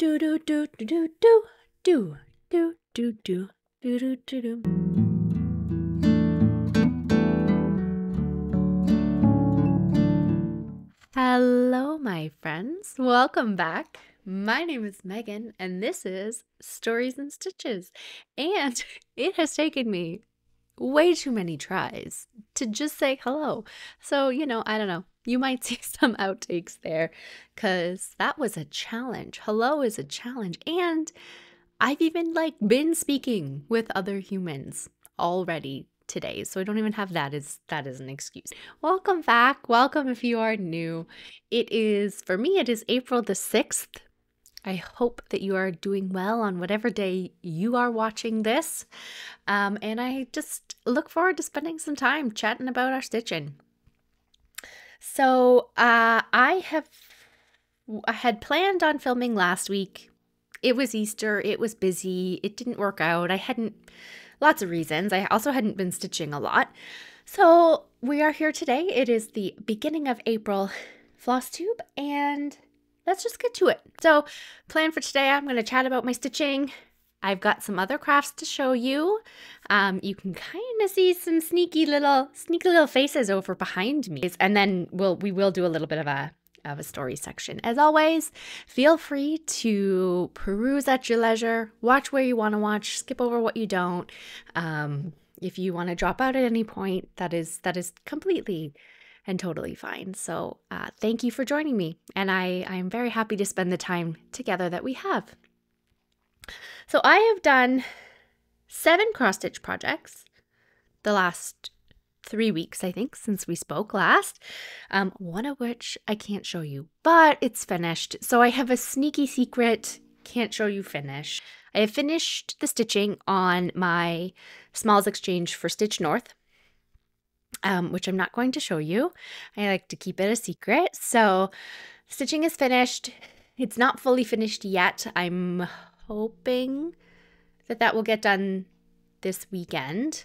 do do do do do do do do do do do do do do. Hello, my friends. Welcome back. My name is Megan, and this is Stories and Stitches. And it has taken me way too many tries to just say hello. So, you know, I don't know. You might see some outtakes there because that was a challenge. Hello is a challenge. And I've even like been speaking with other humans already today. So I don't even have that as that as an excuse. Welcome back. Welcome if you are new. It is for me it is April the 6th. I hope that you are doing well on whatever day you are watching this. Um, and I just look forward to spending some time chatting about our stitching. So uh, I have I had planned on filming last week. It was Easter. It was busy. It didn't work out. I hadn't lots of reasons. I also hadn't been stitching a lot. So we are here today. It is the beginning of April floss tube and let's just get to it. So, plan for today, I'm going to chat about my stitching. I've got some other crafts to show you. Um, you can kind of see some sneaky little, sneaky little faces over behind me. And then we'll, we will do a little bit of a, of a story section. As always, feel free to peruse at your leisure, watch where you want to watch, skip over what you don't. Um, if you want to drop out at any point, that is, that is completely and totally fine. So, uh, thank you for joining me. And I, I am very happy to spend the time together that we have. So I have done seven cross stitch projects the last three weeks, I think, since we spoke last. Um, one of which I can't show you, but it's finished. So I have a sneaky secret, can't show you finish. I have finished the stitching on my Smalls Exchange for Stitch North, um, which I'm not going to show you. I like to keep it a secret. So stitching is finished. It's not fully finished yet. I'm hoping that that will get done this weekend.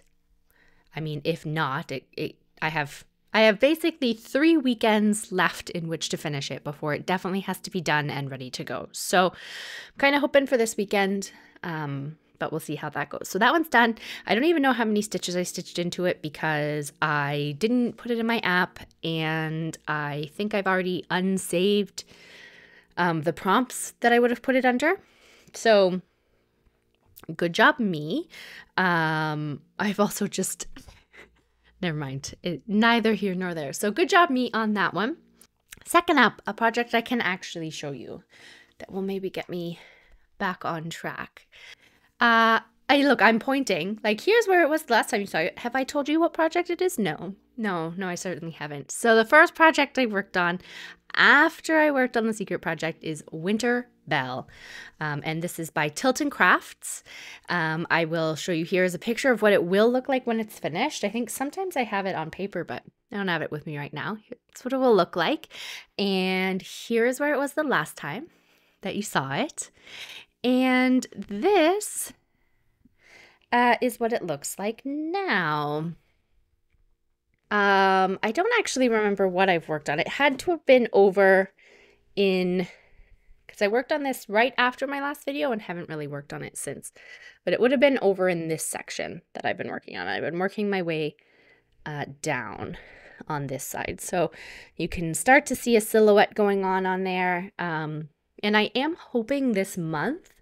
I mean, if not, it, it I have I have basically three weekends left in which to finish it before it definitely has to be done and ready to go. So, I'm kind of hoping for this weekend, um, but we'll see how that goes. So that one's done. I don't even know how many stitches I stitched into it because I didn't put it in my app, and I think I've already unsaved um, the prompts that I would have put it under. So good job, me. Um, I've also just, never mind, it, neither here nor there. So good job, me, on that one. Second up, a project I can actually show you that will maybe get me back on track. Uh, I look, I'm pointing. Like, here's where it was the last time you saw it. Have I told you what project it is? No, no, no, I certainly haven't. So, the first project I worked on after I worked on the secret project is Winter Belle. Um, and this is by Tilton Crafts. Um, I will show you here is a picture of what it will look like when it's finished. I think sometimes I have it on paper, but I don't have it with me right now. It's what it will look like. And here is where it was the last time that you saw it. And this uh, is what it looks like now. Um, I don't actually remember what I've worked on. It had to have been over in because I worked on this right after my last video and haven't really worked on it since. But it would have been over in this section that I've been working on. I've been working my way uh, down on this side. So you can start to see a silhouette going on on there. Um, and I am hoping this month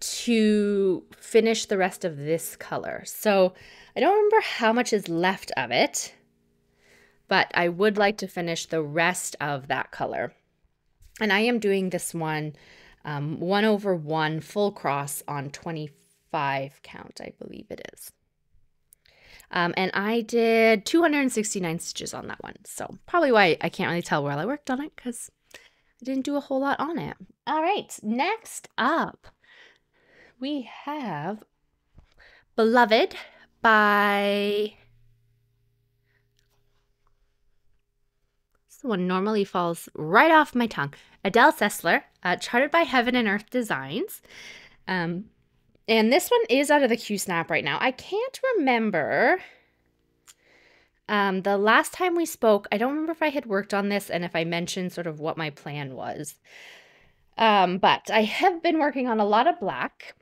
to finish the rest of this color. So I don't remember how much is left of it, but I would like to finish the rest of that color. And I am doing this one um, 1 over 1 full cross on 25 count, I believe it is. Um, and I did 269 stitches on that one. So probably why I can't really tell where I worked on it because I didn't do a whole lot on it. All right, next up, we have Beloved by one normally falls right off my tongue. Adele Sessler, uh, charted by Heaven and Earth Designs. Um, and this one is out of the Q Snap right now. I can't remember um, the last time we spoke. I don't remember if I had worked on this and if I mentioned sort of what my plan was. Um, but I have been working on a lot of black.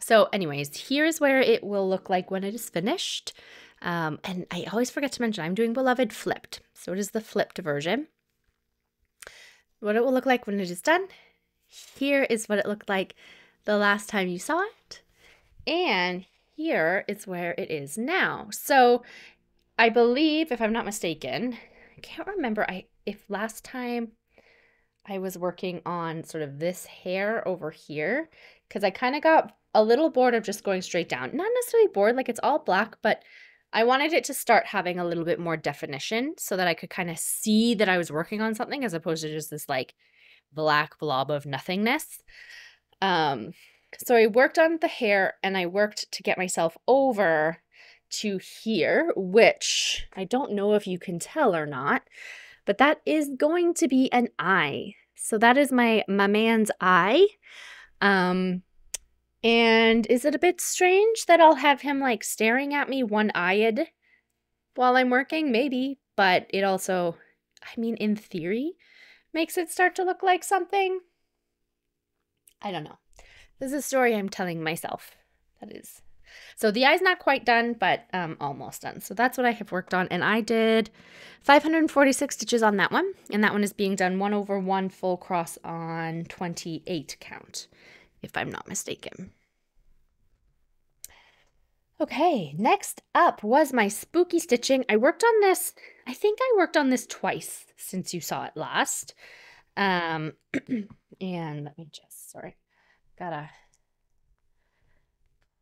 So, anyways, here's where it will look like when it is finished. Um, and I always forget to mention I'm doing Beloved flipped. So it is the flipped version. What it will look like when it is done. Here is what it looked like the last time you saw it. And here is where it is now. So I believe, if I'm not mistaken, I can't remember I if last time I was working on sort of this hair over here because I kind of got a little bored of just going straight down. Not necessarily bored, like it's all black, but I wanted it to start having a little bit more definition so that I could kind of see that I was working on something as opposed to just this like black blob of nothingness. Um, so I worked on the hair and I worked to get myself over to here, which I don't know if you can tell or not, but that is going to be an eye. So that is my my man's eye. Um and is it a bit strange that I'll have him like staring at me one-eyed while I'm working? Maybe, but it also I mean in theory makes it start to look like something. I don't know. This is a story I'm telling myself. That is so the eye's not quite done, but um, almost done. So that's what I have worked on. And I did 546 stitches on that one. And that one is being done one over one full cross on 28 count, if I'm not mistaken. Okay, next up was my spooky stitching. I worked on this, I think I worked on this twice since you saw it last. Um, and let me just, sorry, gotta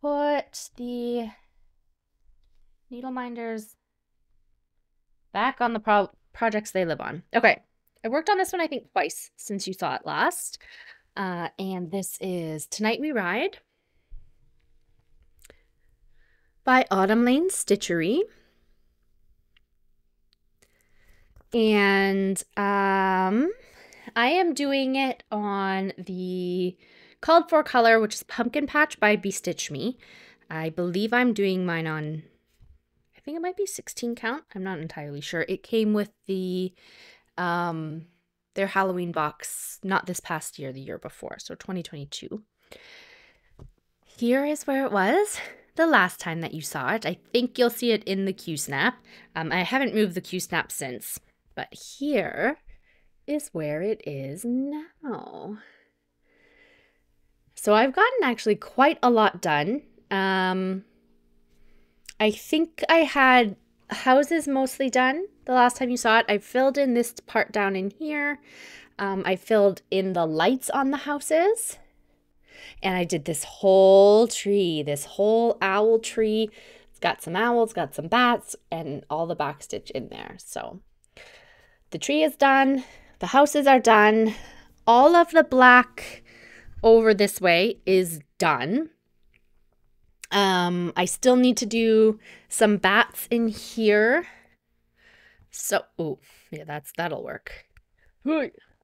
put the needle minders back on the pro projects they live on. Okay, I worked on this one I think twice since you saw it last. Uh, and this is Tonight We Ride by Autumn Lane Stitchery. And um, I am doing it on the Called for color, which is Pumpkin Patch by Bestitch Me. I believe I'm doing mine on, I think it might be 16 count. I'm not entirely sure. It came with the, um, their Halloween box, not this past year, the year before, so 2022. Here is where it was the last time that you saw it. I think you'll see it in the Q snap. Um, I haven't moved the Q snap since, but here is where it is now. So I've gotten actually quite a lot done. Um, I think I had houses mostly done the last time you saw it. I filled in this part down in here. Um, I filled in the lights on the houses. And I did this whole tree, this whole owl tree. It's got some owls, got some bats, and all the backstitch in there. So the tree is done. The houses are done. All of the black over this way is done. Um, I still need to do some bats in here. So, oh, yeah, that's that'll work.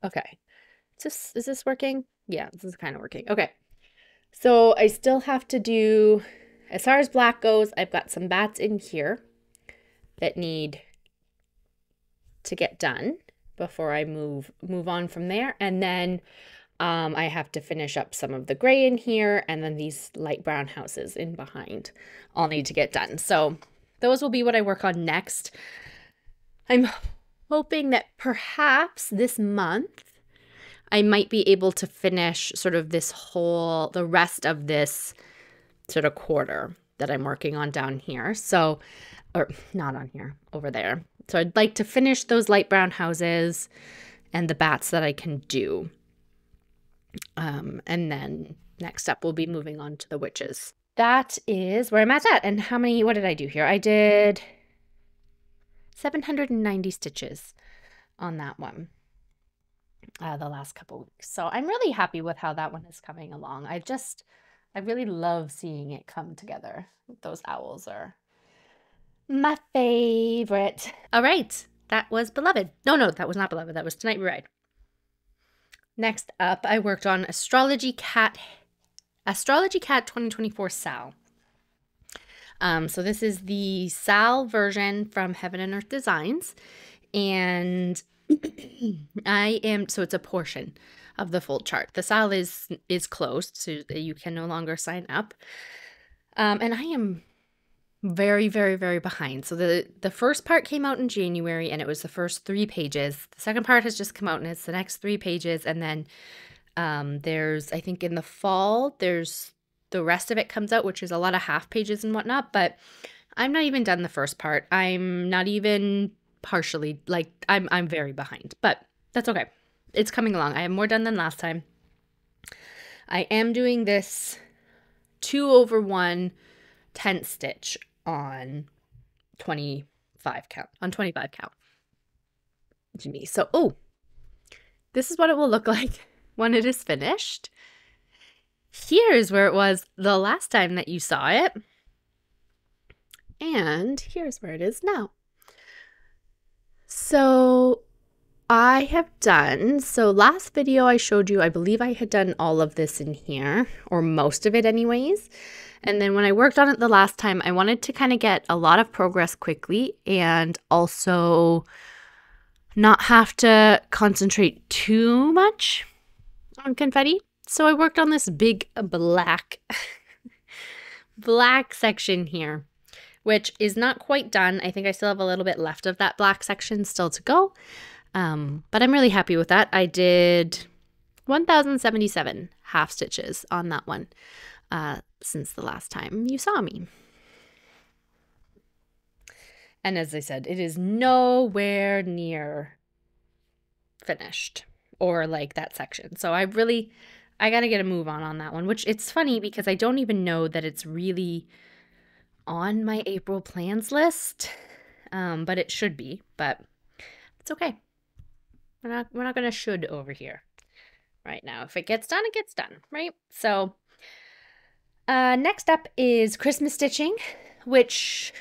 Okay. Is this, is this working? Yeah, this is kind of working. Okay. So I still have to do, as far as black goes, I've got some bats in here that need to get done before I move move on from there. And then um, I have to finish up some of the gray in here and then these light brown houses in behind all need to get done. So those will be what I work on next. I'm hoping that perhaps this month I might be able to finish sort of this whole, the rest of this sort of quarter that I'm working on down here. So, or not on here, over there. So I'd like to finish those light brown houses and the bats that I can do. Um, and then next up, we'll be moving on to the witches. That is where I'm at that. And how many, what did I do here? I did 790 stitches on that one uh, the last couple weeks. So I'm really happy with how that one is coming along. I just, I really love seeing it come together. Those owls are my favorite. All right. That was Beloved. No, no, that was not Beloved. That was Tonight We Ride. Next up, I worked on Astrology Cat, Astrology Cat 2024 SAL. Um, so this is the SAL version from Heaven and Earth Designs, and I am so it's a portion of the full chart. The SAL is is closed, so you can no longer sign up. Um, and I am very, very, very behind. So the the first part came out in January, and it was the first three pages. The second part has just come out, and it's the next three pages. And then um, there's, I think, in the fall, there's the rest of it comes out, which is a lot of half pages and whatnot. But I'm not even done the first part. I'm not even partially like I'm I'm very behind, but that's okay. It's coming along. I have more done than last time. I am doing this two over one tent stitch on 25 count on 25 count to me. So, oh, this is what it will look like when it is finished. Here's where it was the last time that you saw it. And here's where it is now. So I have done, so last video I showed you, I believe I had done all of this in here, or most of it anyways. And then when I worked on it the last time, I wanted to kind of get a lot of progress quickly and also not have to concentrate too much on confetti. So I worked on this big black, black section here which is not quite done. I think I still have a little bit left of that black section still to go. Um, but I'm really happy with that. I did 1,077 half stitches on that one uh, since the last time you saw me. And as I said, it is nowhere near finished or like that section. So I really, I got to get a move on on that one, which it's funny because I don't even know that it's really on my April plans list, um, but it should be. But it's okay. We're not we're not gonna should over here right now. If it gets done, it gets done, right? So uh, next up is Christmas stitching, which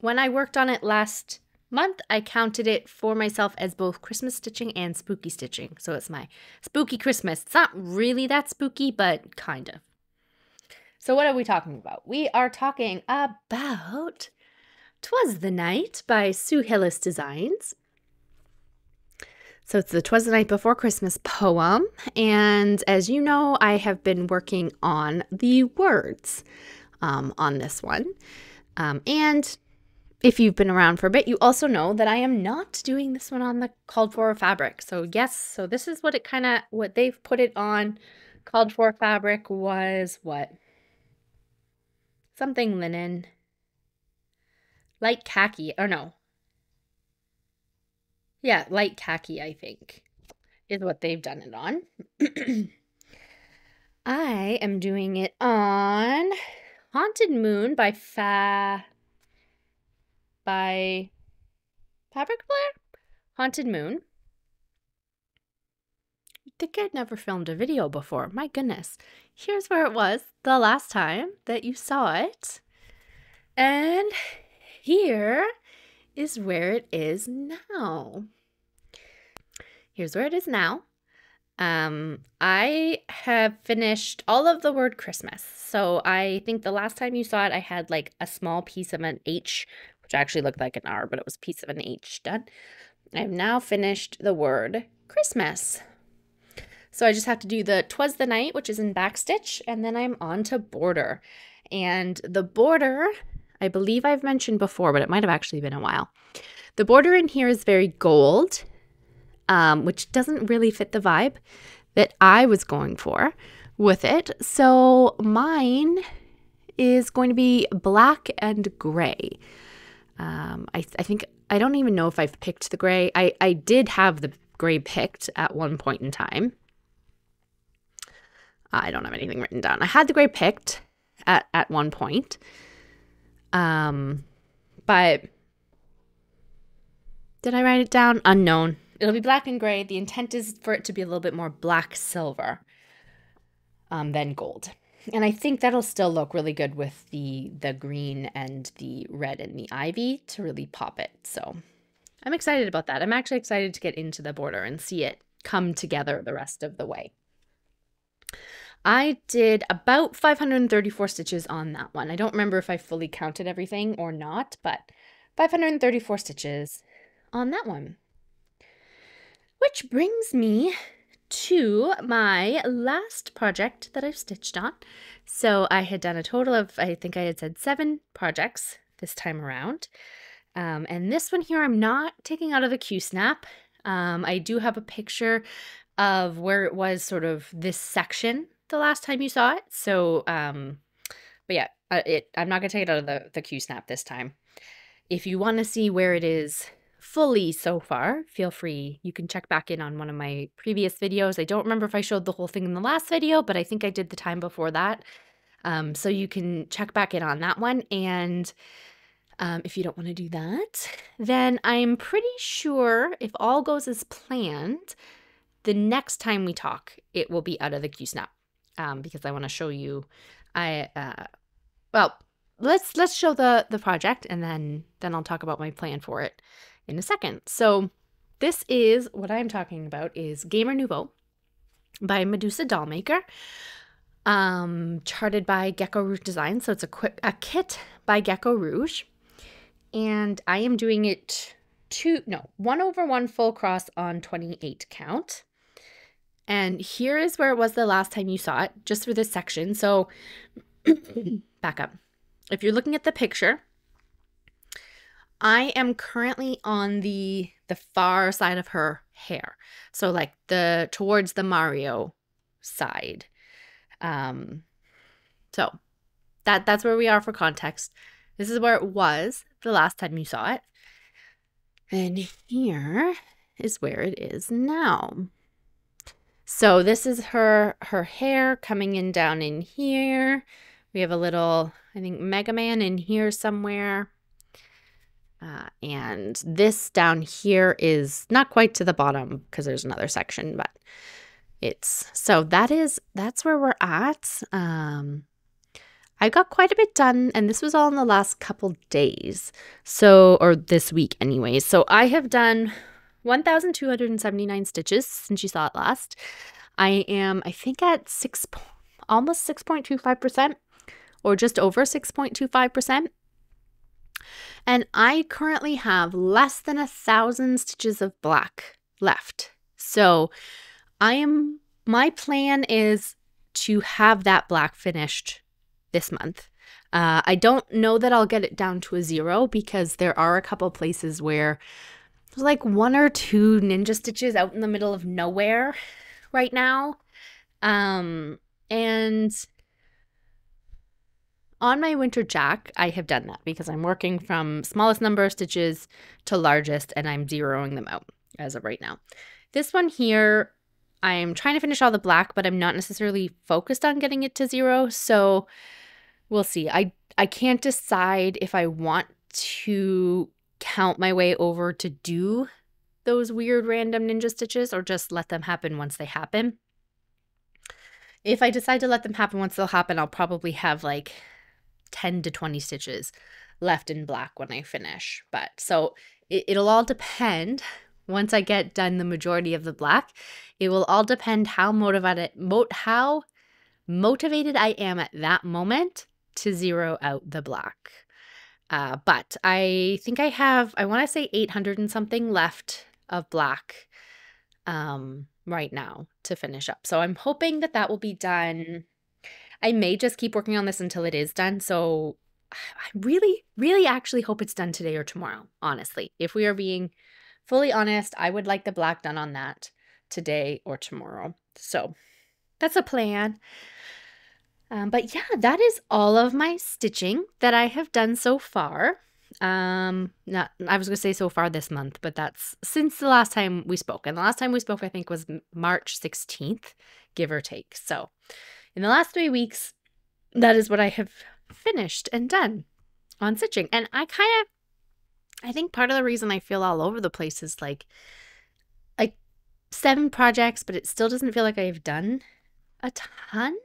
when I worked on it last month, I counted it for myself as both Christmas stitching and spooky stitching. So it's my spooky Christmas. It's not really that spooky, but kind of. So, what are we talking about? We are talking about Twas the Night by Sue Hillis Designs. So, it's the Twas the Night Before Christmas poem. And as you know, I have been working on the words um, on this one. Um, and if you've been around for a bit, you also know that I am not doing this one on the called for fabric. So, yes, so this is what it kind of, what they've put it on. Called for fabric was what? something linen, light khaki, or no. Yeah, light khaki, I think, is what they've done it on. I am doing it on Haunted Moon by Fa by Fabric Flair? Haunted Moon. I think I'd never filmed a video before. My goodness here's where it was the last time that you saw it. And here is where it is now. Here's where it is now. Um, I have finished all of the word Christmas. So I think the last time you saw it, I had like a small piece of an H, which actually looked like an R, but it was a piece of an H done. I've now finished the word Christmas. So I just have to do the Twas the Night, which is in backstitch, and then I'm on to border. And the border, I believe I've mentioned before, but it might have actually been a while. The border in here is very gold, um, which doesn't really fit the vibe that I was going for with it. So mine is going to be black and gray. Um, I, I think, I don't even know if I've picked the gray. I, I did have the gray picked at one point in time. I don't have anything written down. I had the gray picked at, at one point. Um, but did I write it down? Unknown. It'll be black and gray. The intent is for it to be a little bit more black silver um, than gold. And I think that'll still look really good with the the green and the red and the ivy to really pop it. So I'm excited about that. I'm actually excited to get into the border and see it come together the rest of the way. I did about 534 stitches on that one. I don't remember if I fully counted everything or not, but 534 stitches on that one. Which brings me to my last project that I've stitched on. So I had done a total of, I think I had said seven projects this time around. Um, and this one here, I'm not taking out of the Q-snap. Um, I do have a picture of where it was sort of this section the last time you saw it. So, um, but yeah, uh, it, I'm not going to take it out of the, the Q-snap this time. If you want to see where it is fully so far, feel free. You can check back in on one of my previous videos. I don't remember if I showed the whole thing in the last video, but I think I did the time before that. Um, so you can check back in on that one. And um, if you don't want to do that, then I'm pretty sure if all goes as planned, the next time we talk, it will be out of the Q-snap um, because I want to show you. I uh, well, let's let's show the the project and then then I'll talk about my plan for it in a second. So this is what I'm talking about is Gamer Nouveau by Medusa Dollmaker, um, charted by Gecko Rouge Design. So it's a, quick a kit by Gecko Rouge. And I am doing it two, no, one over one full cross on 28 count. And here is where it was the last time you saw it, just for this section. So back up. If you're looking at the picture, I am currently on the the far side of her hair. So like the towards the Mario side. Um so that that's where we are for context. This is where it was the last time you saw it. And here is where it is now. So this is her her hair coming in down in here. We have a little, I think, Mega Man in here somewhere. Uh, and this down here is not quite to the bottom because there's another section, but it's so that is that's where we're at. Um, I got quite a bit done, and this was all in the last couple days. So, or this week, anyways. So I have done 1,279 stitches since you saw it last. I am, I think, at six, almost 6.25%, or just over 6.25%. And I currently have less than a thousand stitches of black left. So I am, my plan is to have that black finished this month. Uh, I don't know that I'll get it down to a zero because there are a couple places where there's like one or two ninja stitches out in the middle of nowhere right now. Um, and on my winter jack, I have done that because I'm working from smallest number of stitches to largest and I'm zeroing them out as of right now. This one here, I'm trying to finish all the black, but I'm not necessarily focused on getting it to zero. So we'll see. I, I can't decide if I want to count my way over to do those weird random ninja stitches or just let them happen once they happen. If I decide to let them happen once they'll happen, I'll probably have like 10 to 20 stitches left in black when I finish. But so it, it'll all depend once I get done the majority of the black. It will all depend how motivated mo- how motivated I am at that moment to zero out the black. Uh, but I think I have, I want to say 800 and something left of black um, right now to finish up. So I'm hoping that that will be done I may just keep working on this until it is done. So I really, really actually hope it's done today or tomorrow, honestly. If we are being fully honest, I would like the black done on that today or tomorrow. So that's a plan. Um, but yeah, that is all of my stitching that I have done so far. Um, not I was gonna say so far this month, but that's since the last time we spoke. And the last time we spoke, I think, was March 16th, give or take. So in the last three weeks, that is what I have finished and done on stitching. And I kind of, I think part of the reason I feel all over the place is like, like seven projects, but it still doesn't feel like I've done a ton,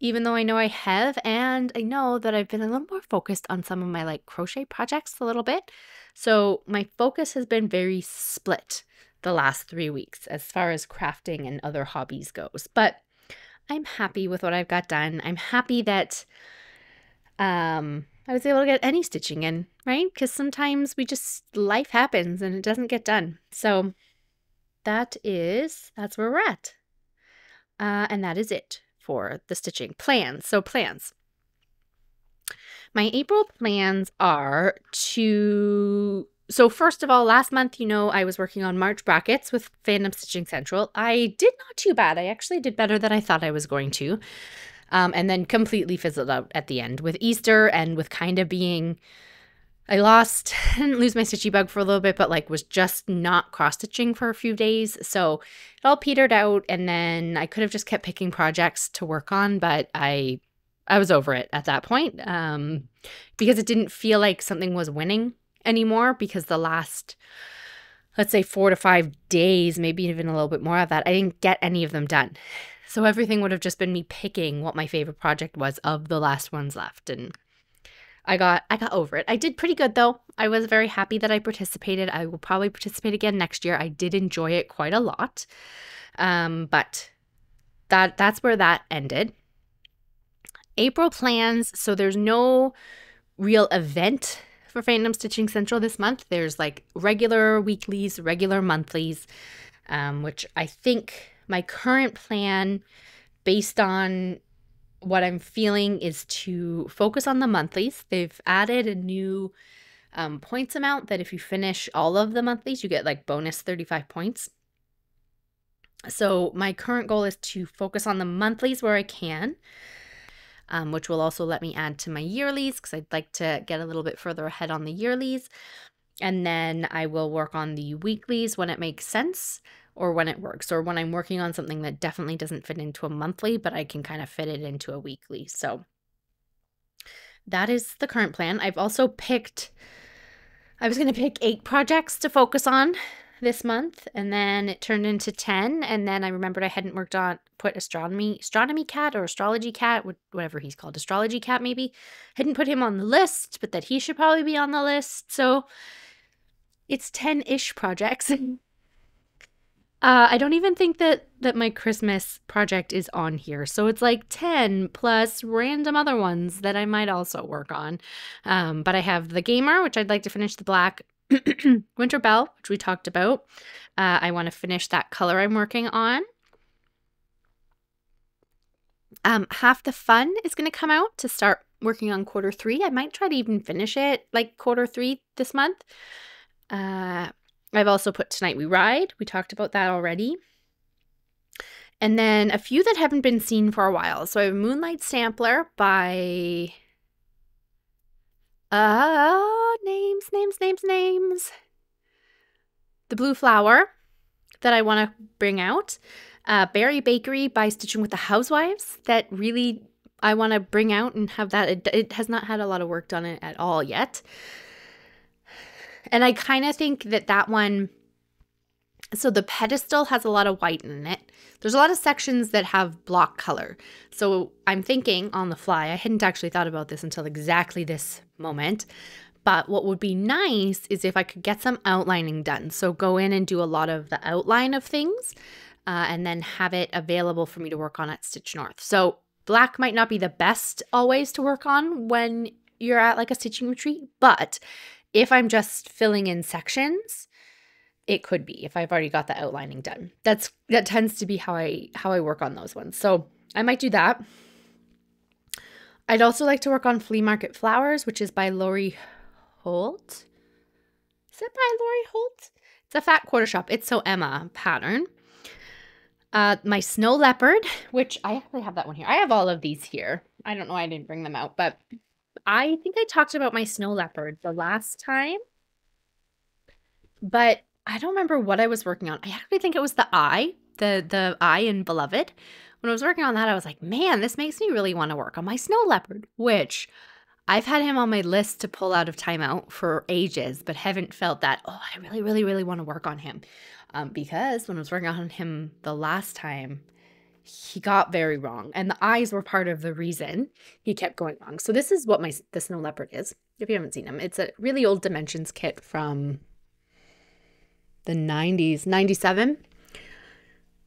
even though I know I have. And I know that I've been a little more focused on some of my like crochet projects a little bit. So my focus has been very split the last three weeks as far as crafting and other hobbies goes. But I'm happy with what I've got done. I'm happy that um, I was able to get any stitching in, right? Because sometimes we just, life happens and it doesn't get done. So that is, that's where we're at. Uh, and that is it for the stitching plans. So, plans. My April plans are to. So, first of all, last month, you know, I was working on March brackets with Fandom Stitching Central. I did not too bad. I actually did better than I thought I was going to. Um, and then completely fizzled out at the end with Easter and with kind of being I lost, didn't lose my stitchy bug for a little bit, but like was just not cross stitching for a few days. So it all petered out. And then I could have just kept picking projects to work on, but I, I was over it at that point um, because it didn't feel like something was winning anymore because the last, let's say four to five days, maybe even a little bit more of that, I didn't get any of them done. So everything would have just been me picking what my favorite project was of the last ones left. And I got I got over it. I did pretty good though. I was very happy that I participated. I will probably participate again next year. I did enjoy it quite a lot. Um, but that that's where that ended. April plans, so there's no real event for Fandom Stitching Central this month. There's like regular weeklies, regular monthlies, um, which I think my current plan based on what I'm feeling is to focus on the monthlies. They've added a new um, points amount that if you finish all of the monthlies, you get like bonus 35 points. So my current goal is to focus on the monthlies where I can, um, which will also let me add to my yearlies because I'd like to get a little bit further ahead on the yearlies. And then I will work on the weeklies when it makes sense or when it works, or when I'm working on something that definitely doesn't fit into a monthly, but I can kind of fit it into a weekly. So that is the current plan. I've also picked, I was going to pick eight projects to focus on this month, and then it turned into 10. And then I remembered I hadn't worked on, put astronomy, astronomy cat or astrology cat, whatever he's called, astrology cat maybe. Hadn't put him on the list, but that he should probably be on the list. So it's 10 ish projects. Uh, I don't even think that that my Christmas project is on here. So it's like 10 plus random other ones that I might also work on. Um, but I have the gamer, which I'd like to finish the black. Winter Belle, which we talked about. Uh, I want to finish that color I'm working on. Um, half the fun is going to come out to start working on quarter three. I might try to even finish it like quarter three this month. Uh, I've also put Tonight We Ride. We talked about that already. And then a few that haven't been seen for a while. So I have Moonlight Sampler by uh names, names, names, names. The Blue Flower that I want to bring out. Uh, Berry Bakery by Stitching with the Housewives that really I want to bring out and have that. It, it has not had a lot of work done it at all yet. And I kind of think that that one, so the pedestal has a lot of white in it. There's a lot of sections that have block color. So I'm thinking on the fly, I hadn't actually thought about this until exactly this moment. But what would be nice is if I could get some outlining done. So go in and do a lot of the outline of things uh, and then have it available for me to work on at Stitch North. So black might not be the best always to work on when you're at like a stitching retreat, but if I'm just filling in sections, it could be if I've already got the outlining done. That's that tends to be how I how I work on those ones. So I might do that. I'd also like to work on Flea Market Flowers, which is by Lori Holt. Is it by Lori Holt? It's a fat quarter shop. It's Sew Emma pattern. Uh, my snow leopard, which I actually have that one here. I have all of these here. I don't know why I didn't bring them out, but I think I talked about my snow leopard the last time, but I don't remember what I was working on. I actually think it was the eye, the the eye in Beloved. When I was working on that, I was like, man, this makes me really want to work on my snow leopard, which I've had him on my list to pull out of timeout for ages, but haven't felt that, oh, I really, really, really want to work on him. Um, because when I was working on him the last time, he got very wrong and the eyes were part of the reason he kept going wrong. So this is what my the snow leopard is if you haven't seen him. It's a really old dimensions kit from the 90s 97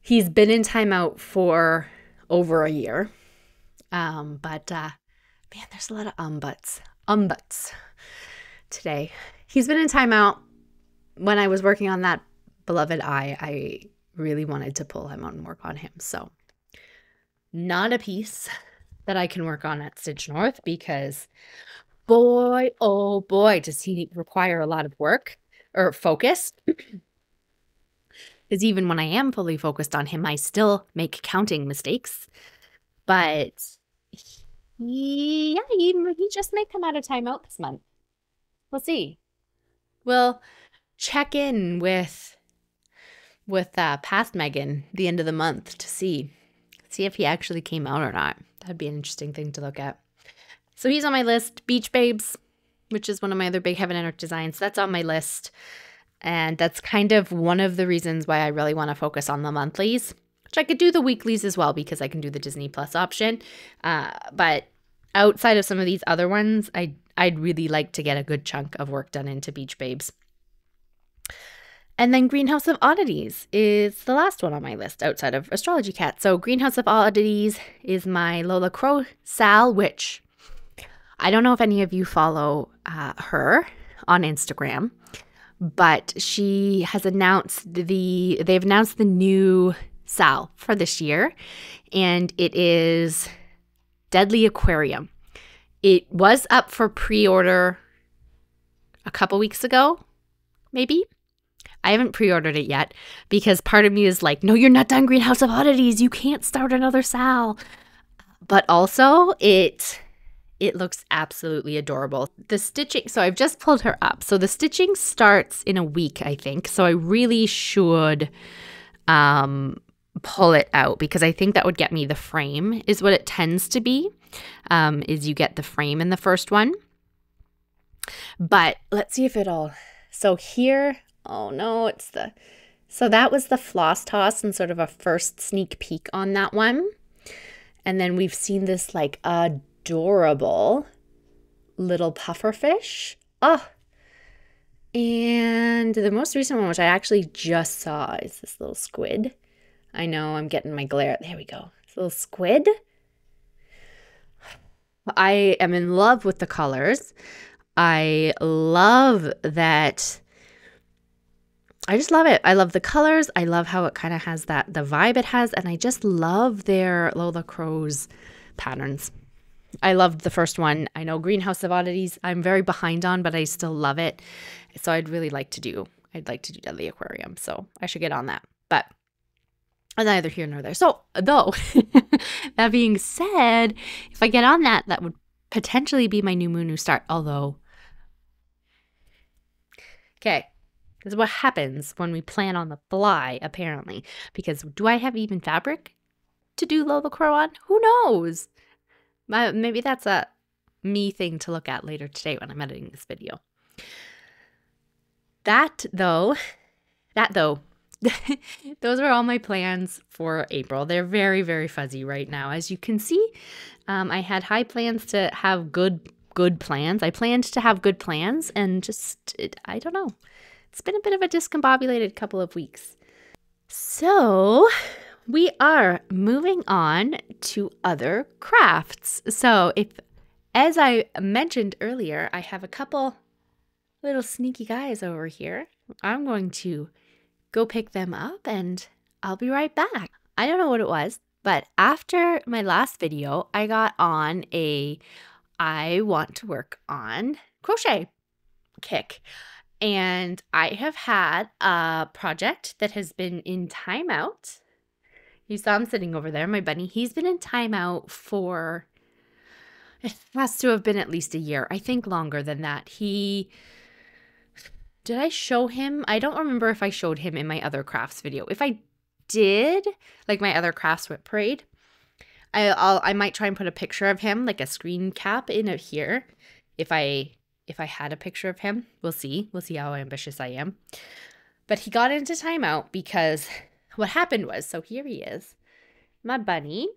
he's been in timeout for over a year. Um but uh man there's a lot of umbuts umbuts today. He's been in timeout. When i was working on that beloved eye i really wanted to pull him out and work on him. So not a piece that I can work on at Stitch North because boy, oh boy, does he require a lot of work or focus. Because even when I am fully focused on him, I still make counting mistakes. But he, yeah, he, he just may come out of timeout this month. We'll see. We'll check in with with uh, past Megan the end of the month to see see if he actually came out or not. That'd be an interesting thing to look at. So he's on my list. Beach Babes, which is one of my other big Heaven and Earth designs. That's on my list. And that's kind of one of the reasons why I really want to focus on the monthlies, which I could do the weeklies as well because I can do the Disney Plus option. Uh, but outside of some of these other ones, I I'd really like to get a good chunk of work done into Beach Babes. And then Greenhouse of Oddities is the last one on my list outside of Astrology Cat. So Greenhouse of Oddities is my Lola Crow SAL, which I don't know if any of you follow uh, her on Instagram, but she has announced the they've announced the new SAL for this year, and it is Deadly Aquarium. It was up for pre-order a couple weeks ago, maybe. I haven't pre-ordered it yet because part of me is like, no, you're not done Greenhouse of Oddities. You can't start another SAL. But also, it it looks absolutely adorable. The stitching, so I've just pulled her up. So the stitching starts in a week, I think. So I really should um, pull it out because I think that would get me the frame, is what it tends to be, um, is you get the frame in the first one. But let's see if it'll. So here, oh no, it's the. So that was the floss toss and sort of a first sneak peek on that one. And then we've seen this like adorable little pufferfish. Oh, ah. and the most recent one, which I actually just saw, is this little squid. I know I'm getting my glare. There we go. This little squid. I am in love with the colors. I love that. I just love it. I love the colors. I love how it kind of has that, the vibe it has. And I just love their Lola Crow's patterns. I loved the first one. I know Greenhouse of Oddities, I'm very behind on, but I still love it. So I'd really like to do, I'd like to do Deadly Aquarium. So I should get on that. But neither here nor there. So, though, that being said, if I get on that, that would potentially be my new Moon new start. Although, okay, this is what happens when we plan on the fly, apparently. Because do I have even fabric to do Lola Crow on? Who knows? Maybe that's a me thing to look at later today when I'm editing this video. That though, that though, those are all my plans for April. They're very, very fuzzy right now. As you can see, um, I had high plans to have good, good plans. I planned to have good plans and just, it, I don't know. It's been a bit of a discombobulated couple of weeks. So we are moving on to other crafts. So, if, as I mentioned earlier, I have a couple little sneaky guys over here, I'm going to go pick them up and I'll be right back. I don't know what it was, but after my last video, I got on a I want to work on crochet kick. And I have had a project that has been in timeout you saw him sitting over there, my bunny. He's been in timeout for, it has to have been at least a year. I think longer than that. He, did I show him? I don't remember if I showed him in my other crafts video. If I did, like my other crafts with parade, I, I'll, I might try and put a picture of him, like a screen cap in here. If I, if I had a picture of him, we'll see. We'll see how ambitious I am. But he got into timeout because what happened was so here he is, my bunny.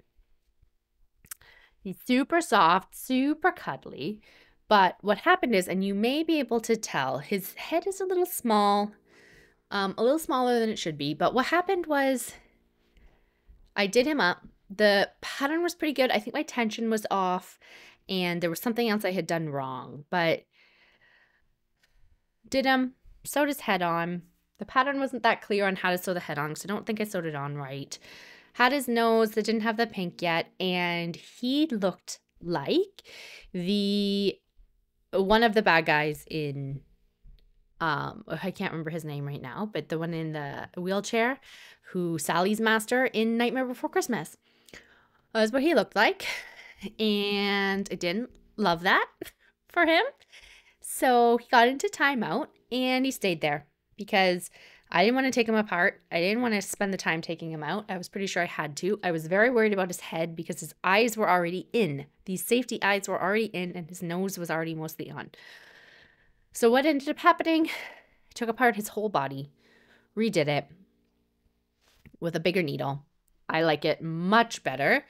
He's super soft, super cuddly. But what happened is, and you may be able to tell, his head is a little small, um, a little smaller than it should be. But what happened was, I did him up. The pattern was pretty good. I think my tension was off, and there was something else I had done wrong. But did him, sewed his head on, the pattern wasn't that clear on how to sew the head on so I don't think I sewed it on right. had his nose that didn't have the pink yet, and he looked like the one of the bad guys in um I can't remember his name right now, but the one in the wheelchair who Sally's master in Nightmare Before Christmas. That's what he looked like. And I didn't love that for him. So he got into timeout and he stayed there because I didn't want to take him apart. I didn't want to spend the time taking him out. I was pretty sure I had to. I was very worried about his head because his eyes were already in. These safety eyes were already in and his nose was already mostly on. So what ended up happening? I took apart his whole body, redid it with a bigger needle. I like it much better.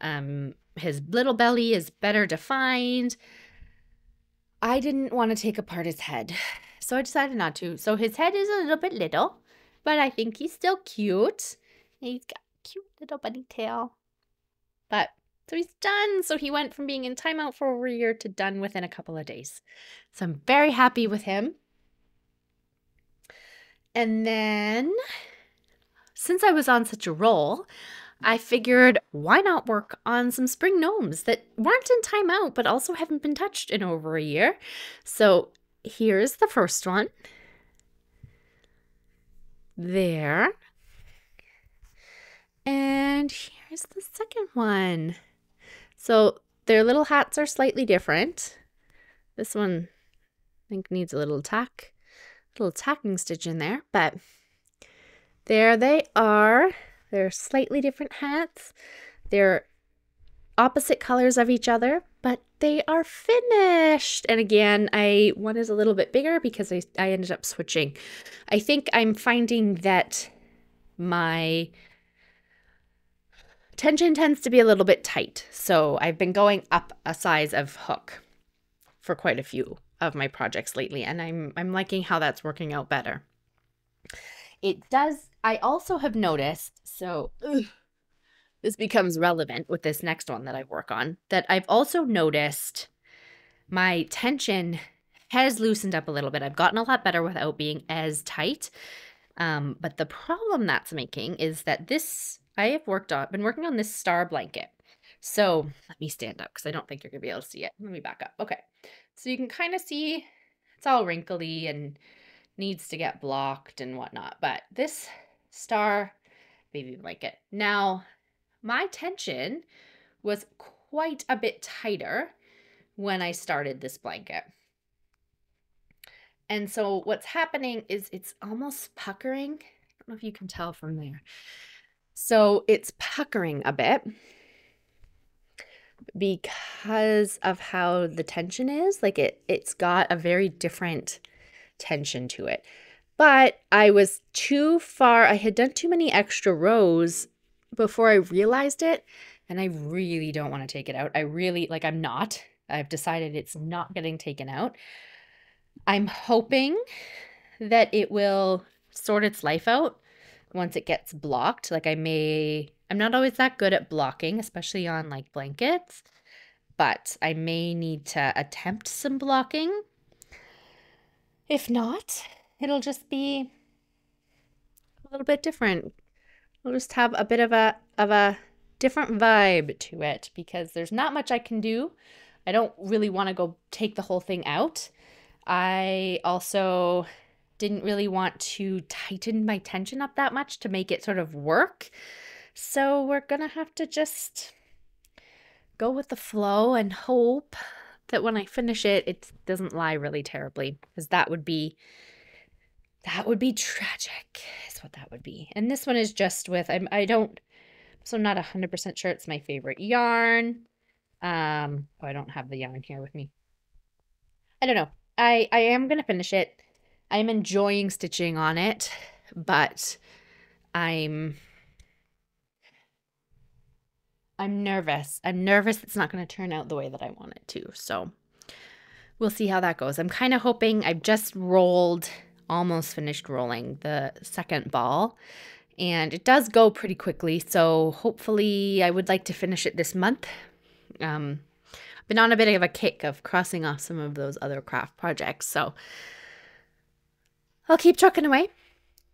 Um, his little belly is better defined. I didn't want to take apart his head, so I decided not to. So his head is a little bit little, but I think he's still cute. He's got a cute little bunny tail. But so he's done. So he went from being in timeout for over a year to done within a couple of days. So I'm very happy with him. And then, since I was on such a roll, I figured why not work on some spring gnomes that weren't in timeout but also haven't been touched in over a year. So here's the first one. There. And here's the second one. So their little hats are slightly different. This one I think needs a little tack, little tacking stitch in there, but there they are. They're slightly different hats. They're opposite colors of each other, but they are finished. And again, I one is a little bit bigger because I, I ended up switching. I think I'm finding that my tension tends to be a little bit tight. So I've been going up a size of hook for quite a few of my projects lately and I'm I'm liking how that's working out better. It does I also have noticed so ugh, this becomes relevant with this next one that I work on that I've also noticed my tension has loosened up a little bit. I've gotten a lot better without being as tight. Um, but the problem that's making is that this I have worked on, been working on this star blanket. So let me stand up because I don't think you're going to be able to see it. Let me back up. Okay. So you can kind of see it's all wrinkly and needs to get blocked and whatnot. But this star baby blanket. Now, my tension was quite a bit tighter when I started this blanket. And so what's happening is it's almost puckering. I don't know if you can tell from there. So it's puckering a bit because of how the tension is. Like it it's got a very different tension to it. But I was too far, I had done too many extra rows before I realized it. And I really don't want to take it out. I really, like, I'm not. I've decided it's not getting taken out. I'm hoping that it will sort its life out once it gets blocked. Like I may, I'm not always that good at blocking, especially on like blankets, but I may need to attempt some blocking. If not, it'll just be a little bit different. We'll just have a bit of a of a different vibe to it because there's not much I can do. I don't really want to go take the whole thing out. I also didn't really want to tighten my tension up that much to make it sort of work. So we're going to have to just go with the flow and hope that when I finish it, it doesn't lie really terribly because that would be that would be tragic is what that would be. And this one is just with I'm I don't so I'm not 100% sure it's my favorite yarn. Um oh I don't have the yarn here with me. I don't know. I I am going to finish it. I'm enjoying stitching on it, but I'm I'm nervous. I'm nervous it's not going to turn out the way that I want it to. So we'll see how that goes. I'm kind of hoping I've just rolled, almost finished rolling the second ball, and it does go pretty quickly. So hopefully, I would like to finish it this month. Um, been on a bit of a kick of crossing off some of those other craft projects. So I'll keep trucking away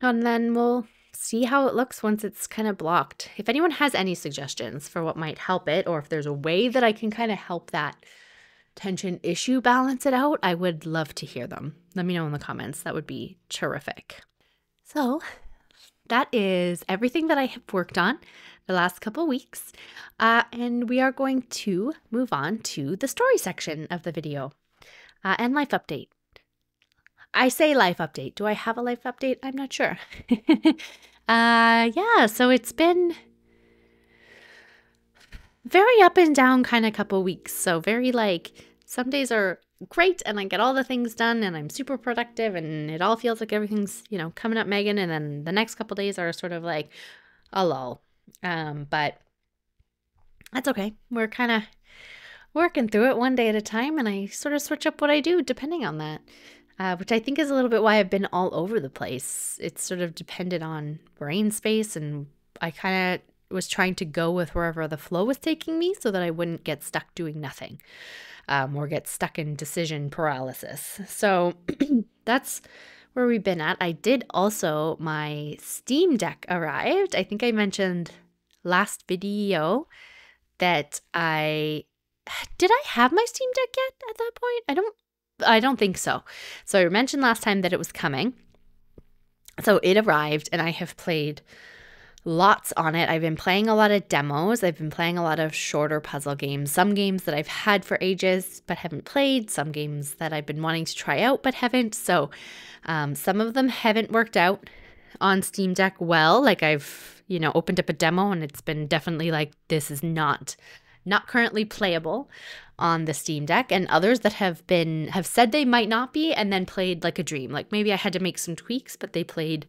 and then we'll see how it looks once it's kind of blocked. If anyone has any suggestions for what might help it, or if there's a way that I can kind of help that tension issue balance it out, I would love to hear them. Let me know in the comments. That would be terrific. So, that is everything that I have worked on the last couple weeks. Uh, and we are going to move on to the story section of the video uh, and life update. I say life update. Do I have a life update? I'm not sure. uh, yeah, so it's been very up and down kind of couple weeks. So very like some days are great and I get all the things done and I'm super productive and it all feels like everything's, you know, coming up Megan and then the next couple days are sort of like a lull. Um, but that's okay. We're kind of working through it one day at a time and I sort of switch up what I do depending on that. Uh, which I think is a little bit why I've been all over the place. It's sort of depended on brain space and I kind of was trying to go with wherever the flow was taking me so that I wouldn't get stuck doing nothing um, or get stuck in decision paralysis. So that's where we've been at. I did also, my Steam Deck arrived. I think I mentioned last video that I did I have my Steam Deck yet at that point? I don't I don't think so. So I mentioned last time that it was coming. So it arrived and I have played lots on it. I've been playing a lot of demos. I've been playing a lot of shorter puzzle games. Some games that I've had for ages but haven't played. Some games that I've been wanting to try out but haven't. So um, some of them haven't worked out on Steam Deck well. Like I've, you know, opened up a demo and it's been definitely like, this is not not currently playable on the Steam Deck and others that have been have said they might not be and then played like a dream. Like maybe I had to make some tweaks, but they played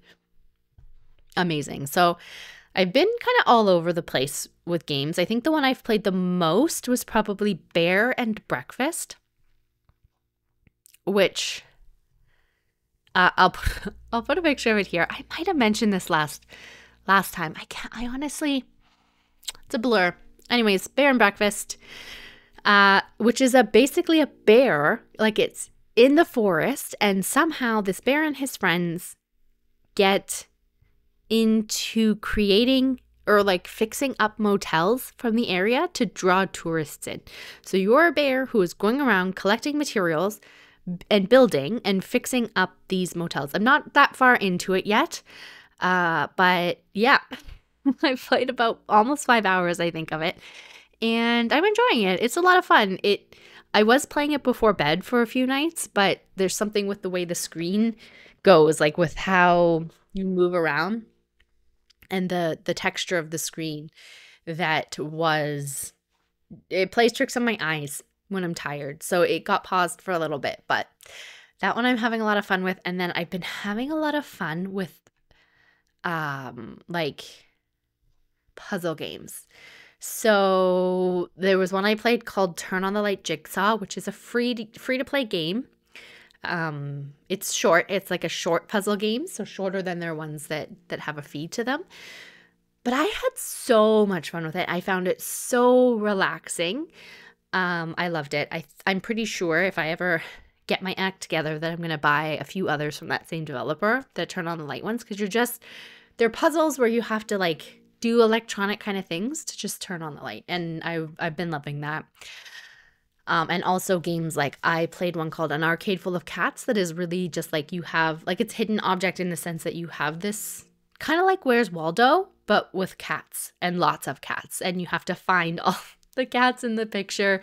amazing. So I've been kind of all over the place with games. I think the one I've played the most was probably Bear and Breakfast, which uh, I'll put, I'll put a picture of it here. I might have mentioned this last last time. I can't. I honestly, it's a blur. Anyways, Bear and Breakfast, uh, which is a basically a bear, like it's in the forest, and somehow this bear and his friends get into creating or like fixing up motels from the area to draw tourists in. So you're a bear who is going around collecting materials and building and fixing up these motels. I'm not that far into it yet, uh, but yeah, I played about almost five hours, I think, of it, and I'm enjoying it. It's a lot of fun. It. I was playing it before bed for a few nights, but there's something with the way the screen goes, like with how you move around and the the texture of the screen that was it plays tricks on my eyes when I'm tired. So it got paused for a little bit, but that one I'm having a lot of fun with and then I've been having a lot of fun with um like puzzle games. So there was one I played called Turn on the Light Jigsaw, which is a free to, free to play game um, it's short. It's like a short puzzle game, so shorter than their ones that that have a feed to them. But I had so much fun with it. I found it so relaxing. Um, I loved it. I I'm pretty sure if I ever get my act together that I'm going to buy a few others from that same developer that turn on the light ones because you're just they're puzzles where you have to like do electronic kind of things to just turn on the light and I I've been loving that. Um, and also games like I played one called An Arcade Full of Cats that is really just like you have, like it's hidden object in the sense that you have this kind of like Where's Waldo, but with cats and lots of cats. And you have to find all the cats in the picture.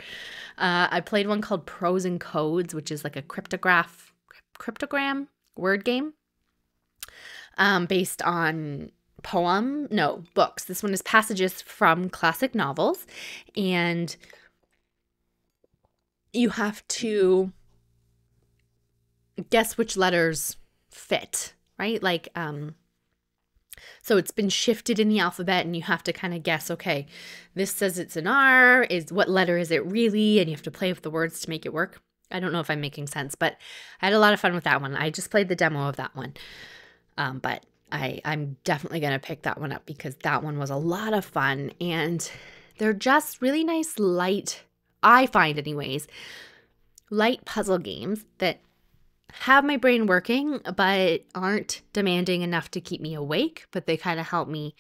Uh, I played one called Prose and Codes, which is like a cryptograph, cryptogram word game um, based on poem, no, books. This one is passages from classic novels. And you have to guess which letters fit, right? Like, um, so it's been shifted in the alphabet, and you have to kind of guess, okay, this says it's an R, is what letter is it really? And you have to play with the words to make it work. I don't know if I'm making sense, but I had a lot of fun with that one. I just played the demo of that one. Um, but I, I'm definitely going to pick that one up because that one was a lot of fun. And they're just really nice, light I find, anyways, light puzzle games that have my brain working, but aren't demanding enough to keep me awake, but they kind of help me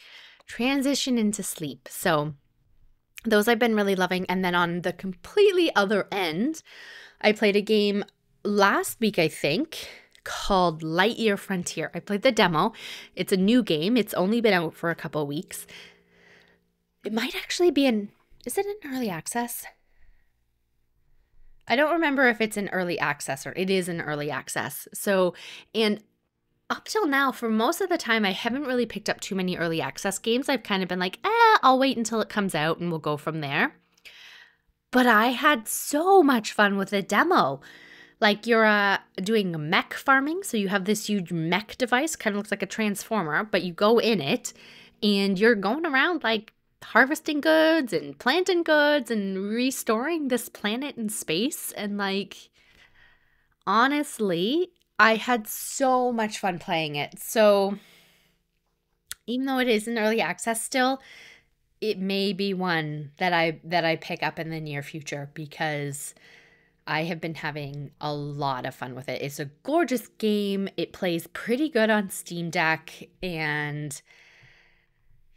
transition into sleep. So those I've been really loving. And then on the completely other end, I played a game last week, I think, called Lightyear Frontier. I played the demo. It's a new game. It's only been out for a couple weeks. It might actually be in is it in early access? I don't remember if it's an early access or it is an early access. So, and up till now, for most of the time, I haven't really picked up too many early access games. I've kind of been like, eh, I'll wait until it comes out and we'll go from there. But I had so much fun with the demo. Like you're uh, doing mech farming, so you have this huge mech device, kind of looks like a transformer, but you go in it and you're going around like harvesting goods and planting goods and restoring this planet in space. And like, honestly, I had so much fun playing it. So, even though it is in early access still, it may be one that I that I pick up in the near future because I have been having a lot of fun with it. It's a gorgeous game. It plays pretty good on Steam Deck and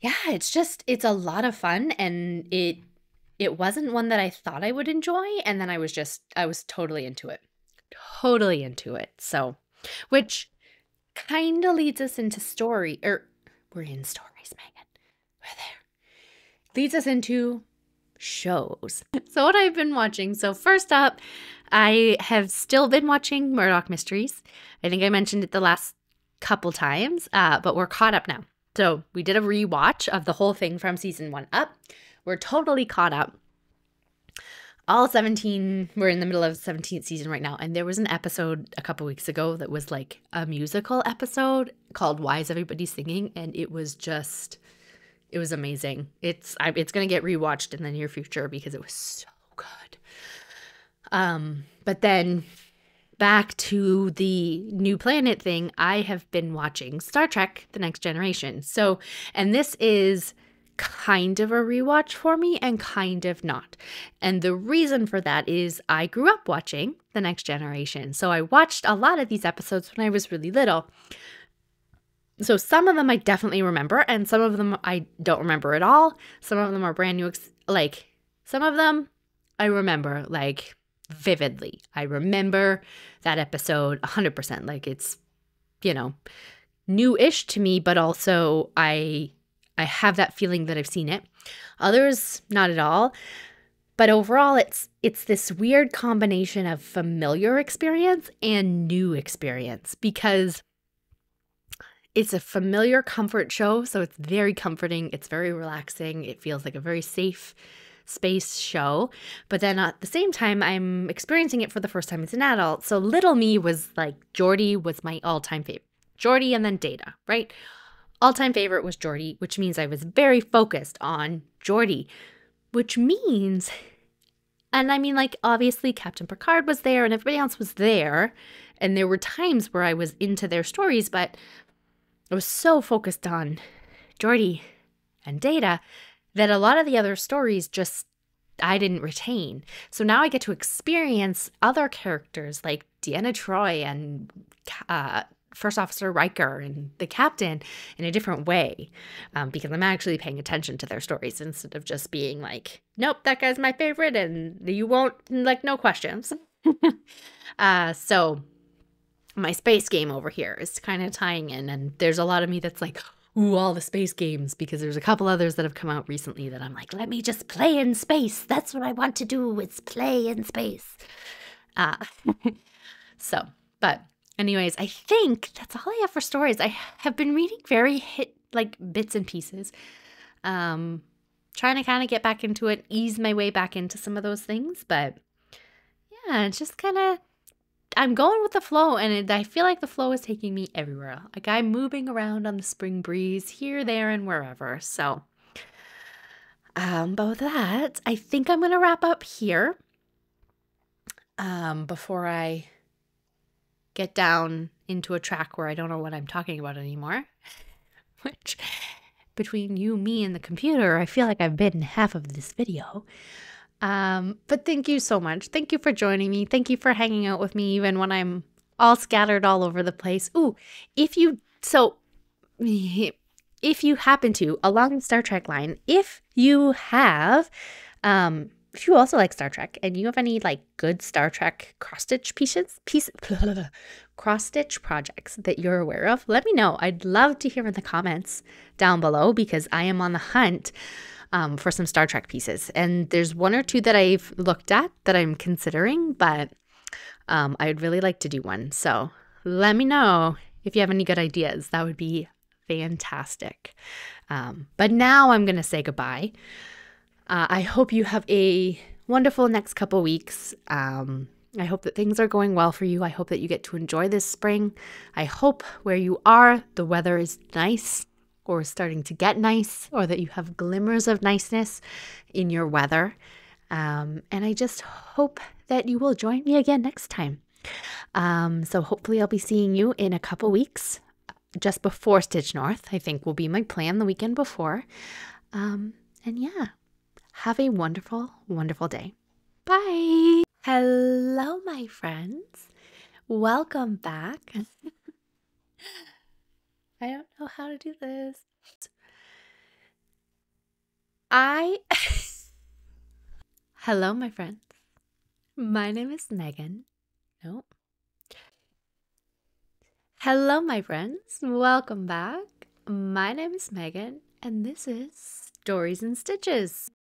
yeah, it's just it's a lot of fun and it it wasn't one that I thought I would enjoy and then I was just I was totally into it. Totally into it. So, which kind of leads us into story or we're in stories, Megan. We're there. Leads us into shows. So, what I've been watching. So, first up, I have still been watching Murdoch Mysteries. I think I mentioned it the last couple times, uh, but we're caught up now. So we did a rewatch of the whole thing from season one up. We're totally caught up. All 17, we're in the middle of 17th season right now. And there was an episode a couple weeks ago that was like a musical episode called Why is Everybody Singing? And it was just, it was amazing. It's, I, it's going to get rewatched in the near future because it was so good. Um, but then back to the new planet thing, I have been watching Star Trek The Next Generation. So, and this is kind of a rewatch for me and kind of not. And the reason for that is I grew up watching The Next Generation. So I watched a lot of these episodes when I was really little. So some of them I definitely remember, and some of them I don't remember at all. Some of them are brand new, like, some of them I remember, like, vividly. I remember that episode 100%. Like it's, you know, new-ish to me, but also I I have that feeling that I've seen it. Others not at all. But overall it's it's this weird combination of familiar experience and new experience because it's a familiar comfort show, so it's very comforting, it's very relaxing, it feels like a very safe space show. But then at the same time, I'm experiencing it for the first time as an adult. So little me was like, Geordi was my all time favorite. Geordi and then Data, right? All time favorite was Geordi, which means I was very focused on Geordi, which means, and I mean, like, obviously Captain Picard was there and everybody else was there. And there were times where I was into their stories, but I was so focused on Geordi and Data that a lot of the other stories just I didn't retain. So now I get to experience other characters like Deanna Troi and uh, First Officer Riker and the captain in a different way um, because I'm actually paying attention to their stories instead of just being like, nope, that guy's my favorite and you won't, like, no questions. uh, so my space game over here is kind of tying in, and there's a lot of me that's like, ooh, all the space games because there's a couple others that have come out recently that I'm like, let me just play in space. That's what I want to do. It's play in space. Uh, so, but anyways, I think that's all I have for stories. I have been reading very hit like bits and pieces. Um, trying to kind of get back into it, ease my way back into some of those things, but yeah, it's just kind of I'm going with the flow, and it, I feel like the flow is taking me everywhere. Like I'm moving around on the spring breeze here, there, and wherever. So, um, but with that, I think I'm gonna wrap up here. Um, before I get down into a track where I don't know what I'm talking about anymore. Which, between you, me, and the computer, I feel like I've been half of this video. Um, but thank you so much. Thank you for joining me. Thank you for hanging out with me even when I'm all scattered all over the place. Ooh, if you so if you happen to along the Star Trek line, if you have um if you also like Star Trek and you have any like good Star Trek cross stitch pieces, piece, cross stitch projects that you're aware of, let me know. I'd love to hear in the comments down below because I am on the hunt um, for some Star Trek pieces. And there's one or two that I've looked at that I'm considering, but um, I'd really like to do one. So let me know if you have any good ideas. That would be fantastic. Um, but now I'm going to say goodbye. Uh, I hope you have a wonderful next couple weeks. Um, I hope that things are going well for you. I hope that you get to enjoy this spring. I hope where you are, the weather is nice or starting to get nice, or that you have glimmers of niceness in your weather. Um, and I just hope that you will join me again next time. Um, so hopefully, I'll be seeing you in a couple weeks, just before Stitch North. I think will be my plan the weekend before. Um, and yeah, have a wonderful, wonderful day. Bye. Hello, my friends. Welcome back. I don't know how to do this. I. Hello, my friends. My name is Megan. Nope. Hello, my friends. Welcome back. My name is Megan, and this is Stories and Stitches.